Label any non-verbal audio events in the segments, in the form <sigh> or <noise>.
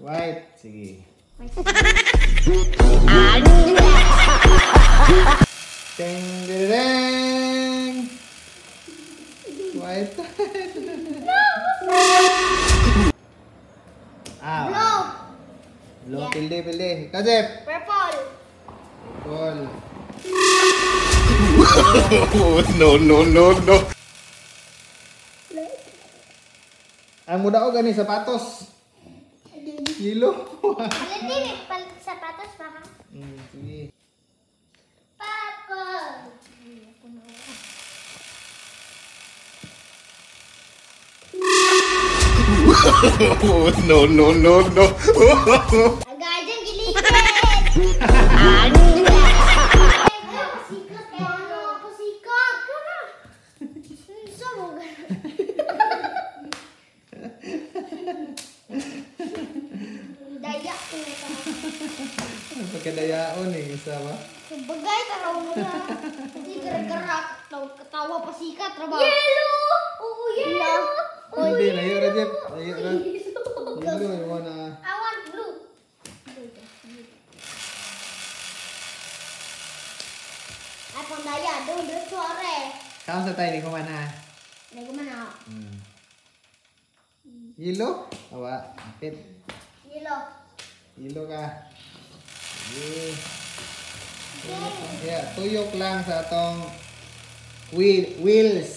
White. Sige. Ding, ding, ding. White. ah. Blue. Blue. Yeah. Pilih, pilih. Jeff. Purple. Cool. <laughs> no, no, no, no. Ang muda ko gani sapatos. Lilo. Alam din, palit sapatos pa ha? Hmm. Papa! no, no, no, no. Agad ang gilitin! <laughs> Ano? Pagkadayaon eh. Isa ba? Bagay, taraw mo na. Kasi gara-gara. taw- Katawa pasikat. Trabaho. Yellow! Oo, yellow! Hindi, layo na, Jeff. Layo na. Yelo, yung mga na. I want blue. Ay, pandaya. Doon, doon, sore. Ni kumana. Hindi ko man ako. Hmm. Yelo? Awa. Apit. Yellow. Yelo ka. Sige. Yeah, tuyok lang sa atong wheel, wheels.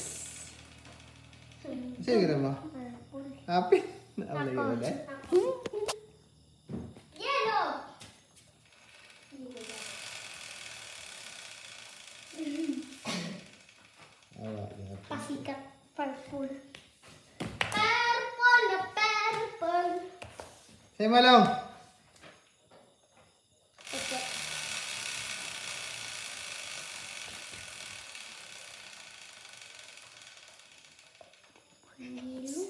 Sino kita mo? Apit. Ang layo na dahil. Yellow. Pasikat. Purple. Purple na purple. Say malong. you.